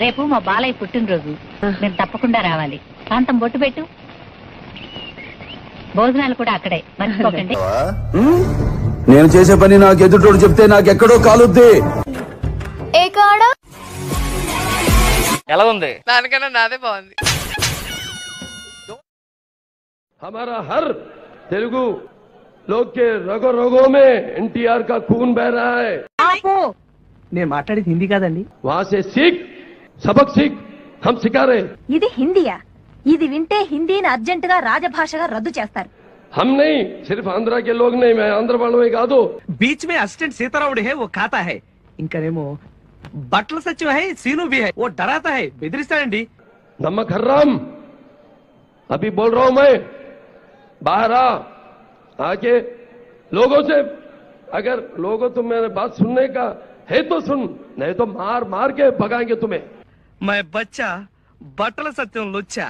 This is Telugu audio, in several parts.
రేపు మా బాలయ్య పుట్టినరోజు మీరు తప్పకుండా రావాలి కాంతం బొట్టు పెట్టు భోజనాలు కూడా అక్కడే మర్చిపోకండి నేను చేసే పని నాకు ఎదుటోడు చెప్తే నాకెక్కడో కాలుద్ది ఏ కాడా ఎలా ఉంది దానికన్నా నాదే బాగుంది हमारा हर तेलुगु लोग के रगो रगों में एनटीआर का खून बह रहा है ఆపు నేను మాట్లాడేది హిందీ కాదండి वहां से सीख सबक सीख हम सिखा रहे हैं। ఇది హిందీయా ఇది వింటే హిందీని అర్జెంటుగా రాజభాషగా రద్దు చేస్తారు हम नहीं सिर्फ आंध्रा के लोग नहीं मैं आंध्र वालों में गा दो బీచ్ మే అసిస్టెంట్ సీతారాముడు హే ఓ ఖాతా హై ఇంకానేమో బట్టల Sachiv high scene B high ఓ డరాతా హై బెదిరిస్తాడండి नमक हर्राम अभी बोल रहा हूं मैं बाहर आ आके लोगों से अगर लोगों तुम मेरे बात सुनने का है तो सुन नहीं तो मार मार के भगाएंगे तुम्हें మై బచ్చా బట్టల సత్యం లొచ్చా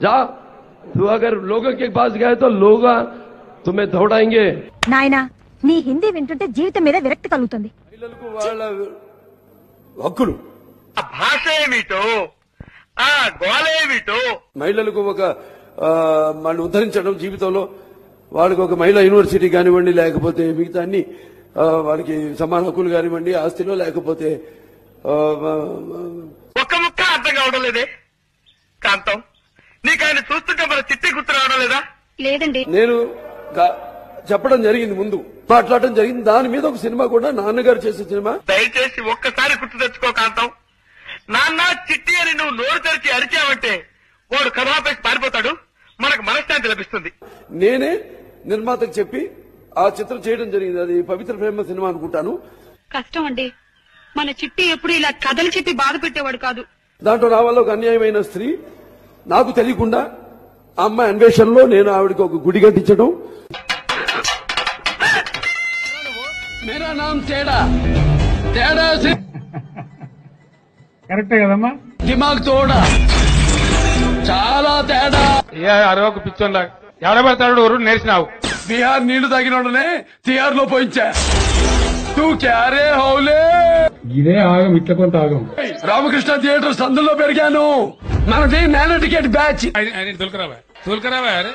जा तू अगर लोगों के पास गए तो लोग तुम्हें दौड़ाएंगे నాయనా నీ హిందీ వింటుంటే జీవితం మీద విరక్తి కలుగుతుంది వాళ్ళ హక్కులు భాష ఏమిటో ఆ గోళ ఏమిటో మహిళలకు ఒక ఆ, వాళ్ళు ఉద్ధరించడం జీవితంలో వాళ్ళకి ఒక మహిళా యూనివర్సిటీ కానివ్వండి లేకపోతే మిగతా అన్ని ఆ, వాళ్ళకి సమాన హక్కులు కానివ్వండి ఆస్తిలో లేకపోతే ఆ, ఆ, ఒక్క ముక్క అర్థం కావడం లేదే. కాంతం నీకు ఆయన చూస్తుంటే మన చిట్టి గుర్తు రావడం లేదా? లేదండి. నేను చెప్పడం జరిగింది ముందు. మాట్లాడటం జరిగింది. దాని మీద ఒక సినిమా కూడా నాన్నగారు చేసే సినిమా. దయచేసి ఒక్కసారి గుర్తు తెచ్చుకో కాంతం. నాన్న చిట్టి అని నువ్వు నోరు తెరిచి అరిచావంటే వాడు కథాపేసి పారిపోతాడు. మనకు మనశ్శాంతి లభిస్తుంది. నేనే నిర్మాతకు చెప్పి ఆ చిత్రం చేయడం జరిగింది. అది పవిత్ర ప్రేమ సినిమా అనుకుంటాను. కష్టం అండి. మన చిట్టి ఎప్పుడు ఇలా కథలు చెప్పి బాధ పెట్టేవాడు కాదు. దాంట్లో నా వల్ల ఒక అన్యాయమైన స్త్రీ నాకు తెలియకుండా ఆ అమ్మాయి అన్వేషణలో నేను ఆవిడకి ఒక గుడి కట్టించడం. మేరా నామ్ తేడా. కరెక్టే కదమ్మా? దిమాగ్ తోడా. చాలా తేడా. ఏ అరవకు పిచ్చోన్లా. ఎవడబడతాడు ఊరు నేర్చినావు. బీహార్ నీళ్ళు తాగినోడనే తిహార్లో పోయించా. తూ క్యారే హౌలే! ఇదే ఆగం ఇట్ల కొంత ఆగం. రామకృష్ణ థియేటర్ సందులో పెరిగాను. మనది నానో టికెట్ బ్యాచ్. ఆయన తోలుకరావా అరే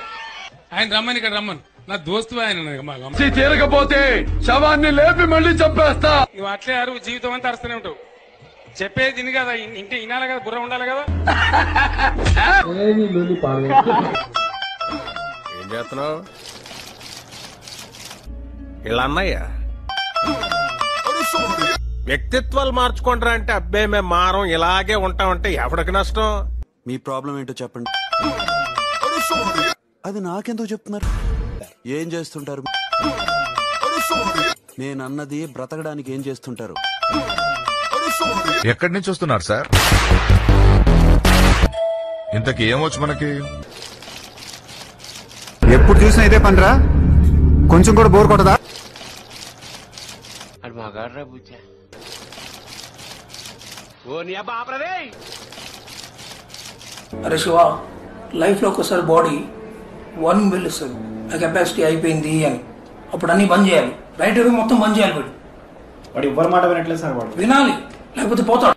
ఆయన రమ్మని ఇక్కడ రమ్మను. నా దోస్తు ఆయన. తీరకపోతే శవాన్ని లేపి మళ్ళీ చంపేస్తా. నువ్వు అట్లే అరువు జీవితం అంతా అరుస్తూనే ఉంటావు. చెప్పేది తిని కదా ఇంటి వినాలి కదా బుర్ర ఉండాలి కదా. ఏం చేస్తున్నావు? ఇలా అన్నయ్య? వ్యక్తిత్వాలు మార్చుకుంటారా అంటే అబ్బే మేము మారం ఇలాగే ఉంటామంటే ఎవడికి నష్టం? మీ ప్రాబ్లం ఏంటో చెప్పండి. అది నాకెందుకు చెప్తున్నారు? ఏం చేస్తుంటారు? నేను అన్నది బ్రతకడానికి ఏం చేస్తుంటారు? ఎక్కడి నుంచి వస్తున్నారు సార్? ఇంతకీ ఏమొచ్చు మనకి? ఎప్పుడు చూసినా ఇదే పనిరా? కొంచెం కూడా బోర్ కొట్టదా? అరే శివ లైఫ్లో ఒకసారి బాడీ వార్నింగ్ బెల్ ఇస్తుంది నా కెపాసిటీ అయిపోయింది అని. అప్పుడు అన్ని బంద్ చేయాలి. రైట్ మొత్తం బంద్ చేయాలి వీడు. వాడు ఎవ్వరి మాట వినట్లేదు సార్ వాడు. వినాలి. లేకపోతే పోతాడు.